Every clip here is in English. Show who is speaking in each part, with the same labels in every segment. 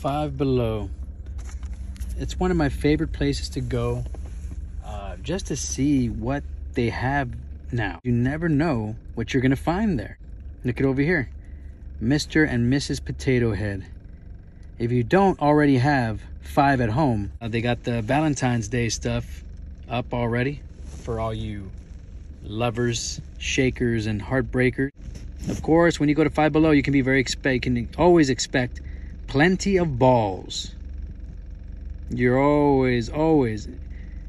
Speaker 1: Five Below. It's one of my favorite places to go uh, just to see what they have now. You never know what you're going to find there. Look at over here. Mr. and Mrs. Potato Head. If you don't already have five at home, uh, they got the Valentine's Day stuff up already for all you lovers, shakers, and heartbreakers. Of course, when you go to Five Below, you can be very expect. You can always expect plenty of balls. You're always, always,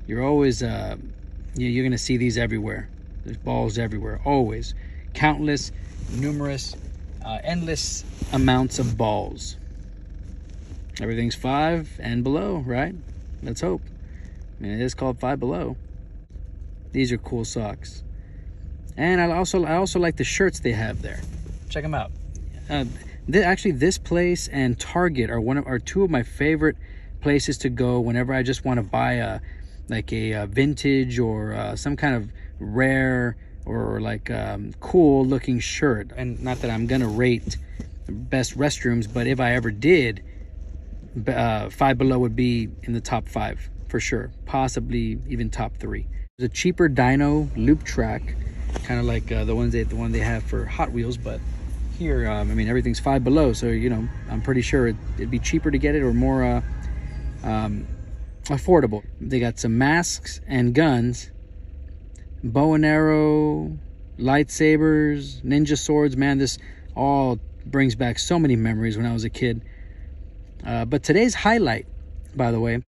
Speaker 1: you're always, uh, you're gonna see these everywhere. There's balls everywhere, always, countless, numerous, uh, endless amounts of balls. Everything's five and below, right? Let's hope. I mean, it is called Five Below. These are cool socks. And I also I also like the shirts they have there. Check them out. Uh, actually, this place and Target are one of are two of my favorite places to go whenever I just want to buy a like a, a vintage or uh, some kind of rare or like um, cool looking shirt. And not that I'm gonna rate the best restrooms, but if I ever did, uh, Five Below would be in the top five for sure, possibly even top three. There's a cheaper dyno loop track kind of like uh, the ones they the one they have for Hot Wheels, but here, um, I mean, everything's five below, so you know, I'm pretty sure it, would be cheaper to get it or more uh, um, affordable. They got some masks and guns, bow and arrow, lightsabers, ninja swords. Man, this all brings back so many memories when I was a kid. Uh, but today's highlight, by the way,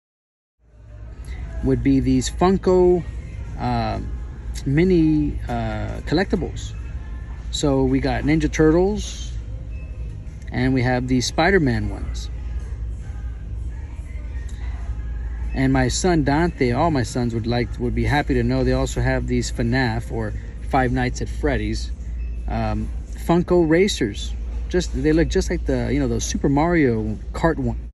Speaker 1: would be these Funko. Uh, mini uh, collectibles. So we got Ninja Turtles and we have the Spider-Man ones. And my son Dante, all my sons would like would be happy to know they also have these FNAF or Five Nights at Freddy's um, Funko Racers. Just they look just like the you know those Super Mario Kart one.